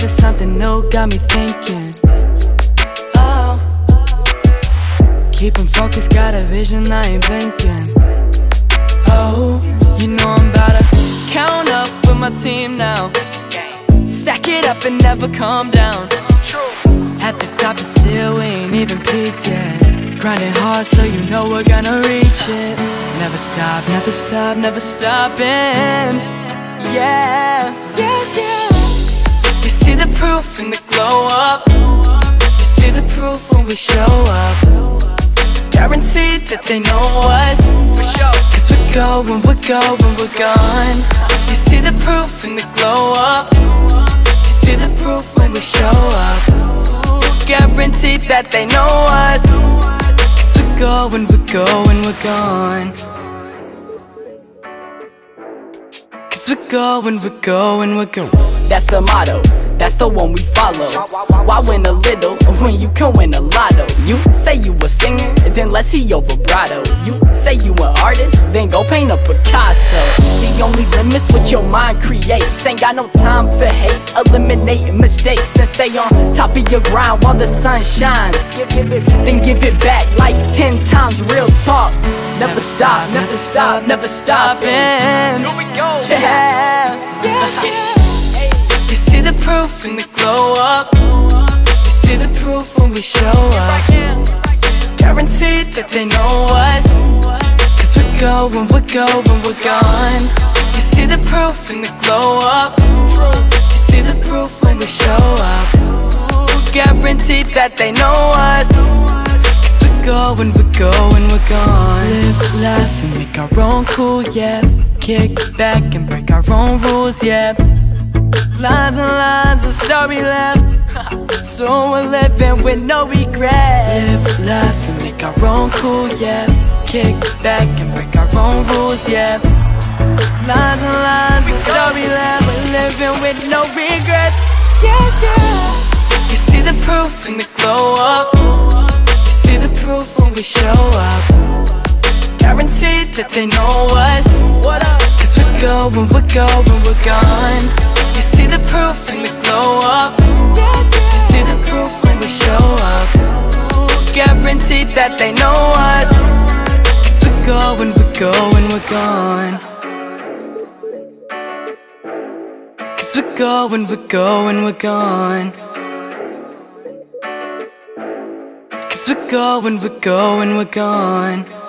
something new, got me thinking. Oh, keep 'em focused, got a vision, I ain't blinking. Oh, you know I'm about to count up with my team now. Stack it up and never calm down. At the top, but still we ain't even peaked yet. Grinding hard, so you know we're gonna reach it. Never stop, never stop, never stopping. Yeah, yeah. In glow up. You see the proof when we show up. Guaranteed that they know us for sure. Cause we're going, we're going, we're gone. You see the proof in the glow up. You see the proof when we show up. Guaranteed that they know us. Cause we're going, we're going, we're gone. Cause we're going, we're going, we're going. That's the motto, that's the one we follow. Why win a little when you can win a lotto? You say you a singer, then let's hear your vibrato. You say you an artist, then go paint a Picasso. The only limit's what your mind creates. Ain't got no time for hate, eliminating mistakes and stay on top of your grind while the sun shines. Then give it back like 10 times real talk. Never stop, never stop, never stopping. Here we go. Yeah, let's proof in the glow up. You see the proof when we show up. Guaranteed that they know us. Cause we're going, we're going, we're gone. You see the proof in the glow up. You see the proof when we show up. Guaranteed that they know us. Cause we're going, we're going, we're gone. Live, laugh, and make our own cool, yeah. Kick back and break our own rules, yeah. Lines and lines of story left. So we're living with no regrets. Live, laugh, and make our own cool, yeah. Kick back and break our own rules, yeah. Lines and lines of story left. We're living with no regrets. Yeah, yeah. You see the proof in the glow up. You see the proof when we show up. Guaranteed that they know us. Cause we're going, we're going, we're gone. The proof in the glow up. You see the proof when we show up. Guaranteed that they know us. Cause we're going, we're going, we're gone. Cause we're going, we're going, we're gone. Cause we're going, we're going, we're gone.